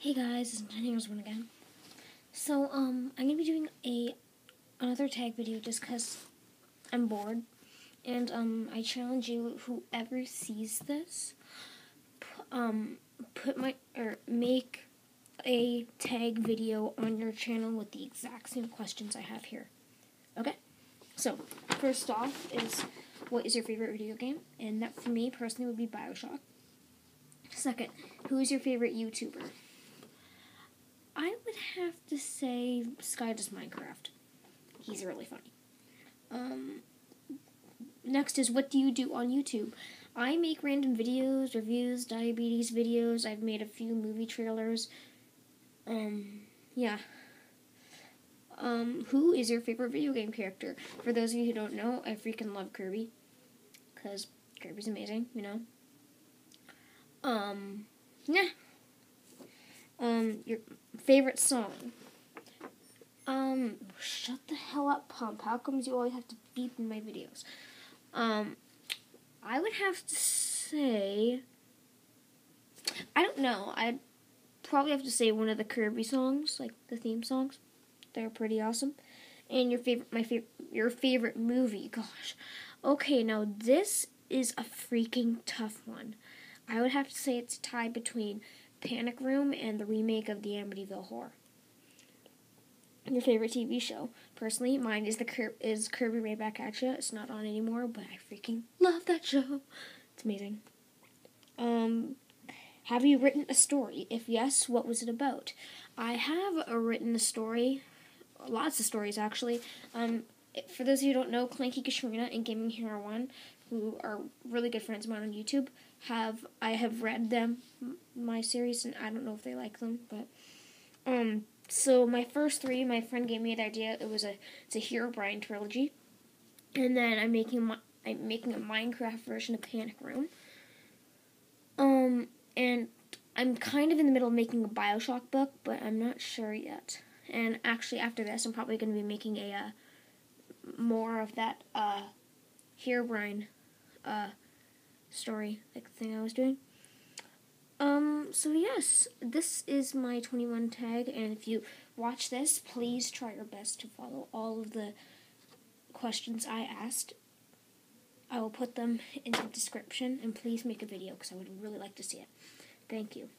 Hey guys, it's Here's one again. So, um, I'm gonna be doing a another tag video just because I'm bored, and um, I challenge you, whoever sees this, um, put my or make a tag video on your channel with the exact same questions I have here. Okay. So, first off is what is your favorite video game? And that for me personally would be Bioshock. Second, who is your favorite YouTuber? I would have to say SkyDoesMinecraft. He's really funny. Um, next is what do you do on YouTube? I make random videos, reviews, diabetes videos. I've made a few movie trailers. Um, yeah. Um, who is your favorite video game character? For those of you who don't know, I freaking love Kirby. Because Kirby's amazing, you know? Um, yeah. Um, your favorite song? Um, shut the hell up, Pump. How comes you always have to beep in my videos? Um, I would have to say, I don't know. I'd probably have to say one of the Kirby songs, like the theme songs. They're pretty awesome. And your favorite, my favorite, your favorite movie. Gosh. Okay, now this is a freaking tough one. I would have to say it's tied between Panic Room and the remake of the Amityville Horror. Your favorite TV show? Personally, mine is the is Kirby Right Back at. It's not on anymore, but I freaking love that show. It's amazing. Um, have you written a story? If yes, what was it about? I have written a story, lots of stories actually. Um, for those of you who don't know, Clanky Katrina and Gaming Hero One, who are really good friends of mine on YouTube, have I have read them my series, and I don't know if they like them, but um. So my first three, my friend gave me an idea. It was a it's a Herobrine trilogy, and then I'm making I'm making a Minecraft version of Panic Room. Um, and I'm kind of in the middle of making a Bioshock book, but I'm not sure yet. And actually, after this, I'm probably going to be making a uh, more of that uh, Herobrine uh, story, like the thing I was doing. So yes, this is my 21 tag, and if you watch this, please try your best to follow all of the questions I asked. I will put them in the description, and please make a video because I would really like to see it. Thank you.